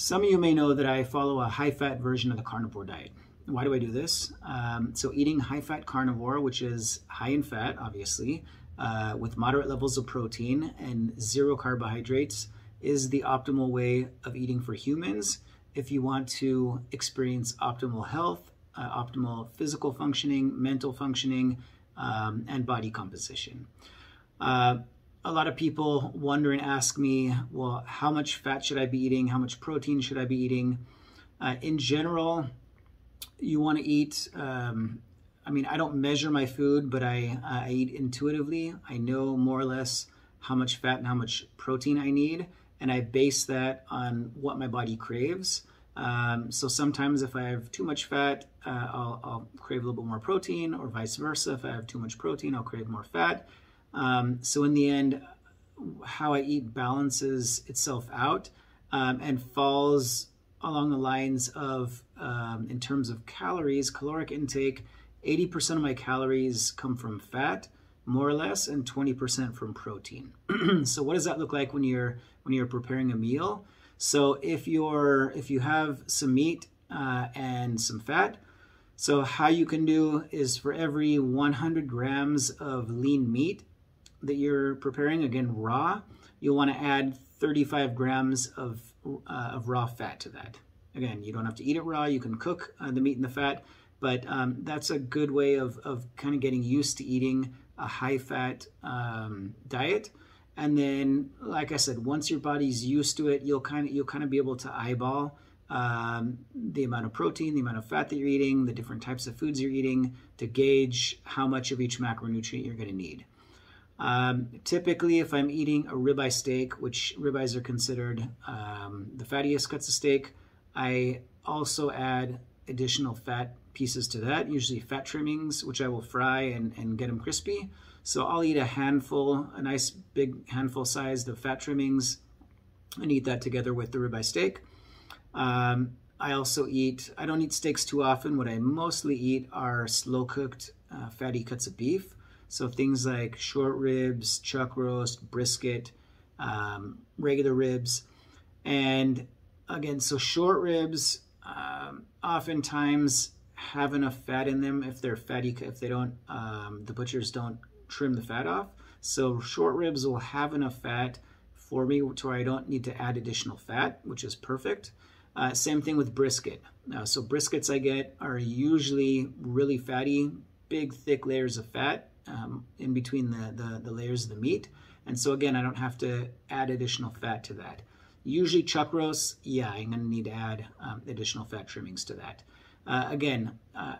Some of you may know that I follow a high fat version of the carnivore diet. Why do I do this? Um, so, eating high fat carnivore, which is high in fat, obviously, uh, with moderate levels of protein and zero carbohydrates, is the optimal way of eating for humans if you want to experience optimal health, uh, optimal physical functioning, mental functioning, um, and body composition. Uh, a lot of people wonder and ask me, well, how much fat should I be eating? How much protein should I be eating? Uh, in general, you want to eat. Um, I mean, I don't measure my food, but I, I eat intuitively. I know more or less how much fat and how much protein I need, and I base that on what my body craves. Um, so sometimes if I have too much fat, uh, I'll, I'll, crave a little bit more protein, or vice versa. If I have too much protein, I'll crave more fat. Um, so in the end, how I eat balances itself out um, and falls along the lines of, um, in terms of calories, caloric intake, 80% of my calories come from fat, more or less, and 20% from protein. so what does that look like when you're when you're preparing a meal? So if you're if you have some meat uh, and some fat, so how you can do is for every 100 grams of lean meat, that you're preparing, again, raw, you'll want to add 35 grams of, uh, of raw fat to that. Again, you don't have to eat it raw. You can cook uh, the meat and the fat, but um, that's a good way of, of kind of getting used to eating a high fat um, diet. And then, like I said, once your body's used to it, you'll kind of you'll kind of be able to eyeball um, the amount of protein, the amount of fat that you're eating, the different types of foods you're eating to gauge how much of each macronutrient you're going to need. Um, typically, if I'm eating a ribeye steak, which ribeyes are considered um, the fattiest cuts of steak, I also add additional fat pieces to that, usually fat trimmings, which I will fry and, and get them crispy. So I'll eat a handful, a nice big handful sized of fat trimmings, and eat that together with the ribeye steak. Um, I also eat, I don't eat steaks too often. What I mostly eat are slow cooked uh, fatty cuts of beef. So things like short ribs, chuck roast, brisket, um, regular ribs. And again, so short ribs um, oftentimes have enough fat in them if they're fatty, if they don't, um, the butchers don't trim the fat off. So short ribs will have enough fat for me to where I don't need to add additional fat, which is perfect. Uh, same thing with brisket. Uh, so briskets I get are usually really fatty, big, thick layers of fat um, in between the, the, the layers of the meat. And so again, I don't have to add additional fat to that. Usually chuck roasts, yeah, I'm gonna need to add um, additional fat trimmings to that. Uh, again, uh,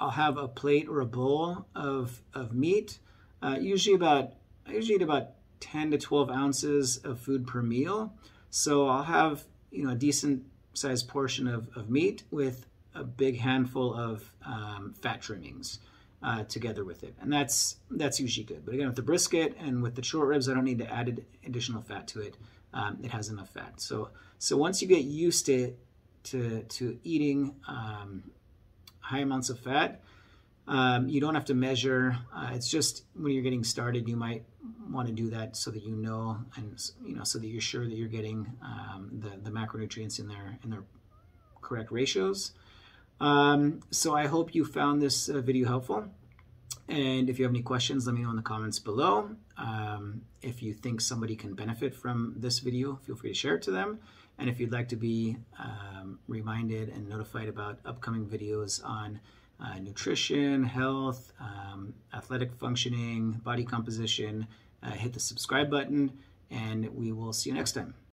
I'll have a plate or a bowl of, of meat, uh, usually about, I usually eat about 10 to 12 ounces of food per meal. So I'll have, you know, a decent sized portion of, of meat with a big handful of um, fat trimmings uh, together with it, and that's that's usually good. But again, with the brisket and with the short ribs, I don't need to add additional fat to it. Um, it has enough fat. So so once you get used to to to eating um, high amounts of fat, um, you don't have to measure. Uh, it's just when you're getting started, you might want to do that so that you know and you know so that you're sure that you're getting um, the the macronutrients in their in their correct ratios. Um, so I hope you found this uh, video helpful. And if you have any questions, let me know in the comments below. Um, if you think somebody can benefit from this video, feel free to share it to them. And if you'd like to be um, reminded and notified about upcoming videos on uh, nutrition, health, um, athletic functioning, body composition, uh, hit the subscribe button, and we will see you next time.